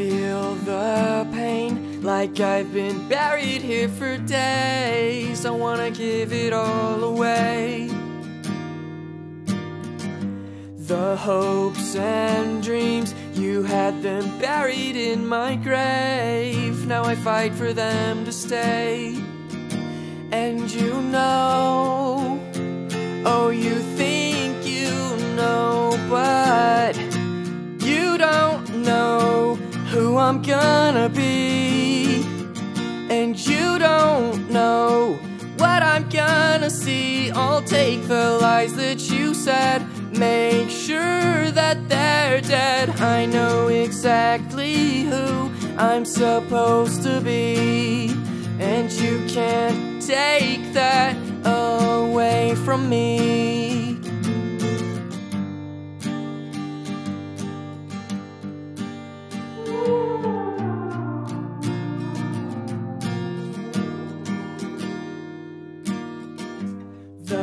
feel the pain like I've been buried here for days. I wanna give it all away. The hopes and dreams, you had them buried in my grave. Now I fight for them to stay. And you know, oh, you think I'm gonna be. And you don't know what I'm gonna see. I'll take the lies that you said Make sure that they're dead. I know exactly who I'm supposed to be. And you can't take that away from me.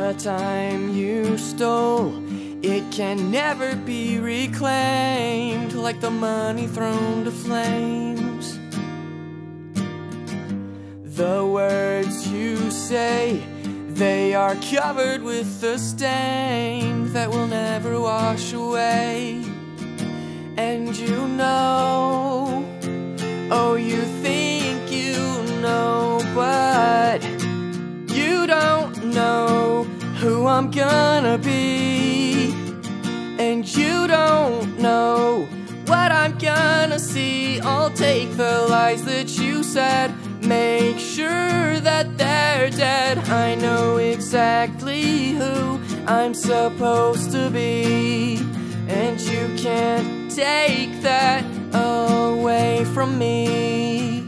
The time you stole it can never be reclaimed like the money thrown to flames. The words you say, they are covered with a stain that will never wash away. And you know, oh, you I'm gonna be. And you don't know what I'm gonna see. I'll take the lies that you said, make sure that they're dead. I know exactly who I'm supposed to be. And you can't take that away from me.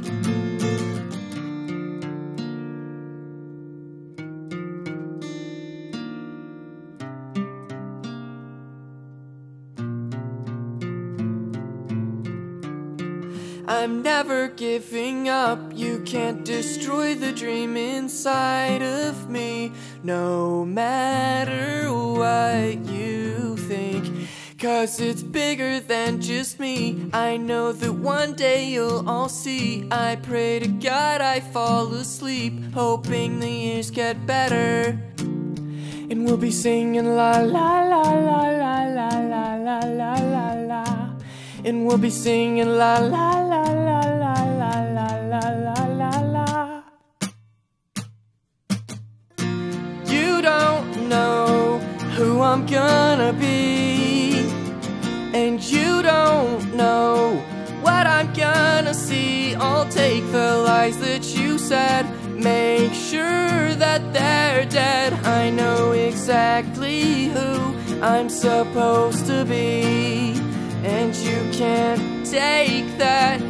I'm never giving up. You can't destroy the dream inside of me, no matter what you think. Cause it's bigger than just me. I know that one day you'll all see. I pray to God I fall asleep, hoping the years get better. And we'll be singing la la la la la la la la la la. And we'll be singing la la I'm gonna be, and you don't know what I'm gonna see. I'll take the lies that you said, make sure that they're dead. I know exactly who I'm supposed to be. And you can't take that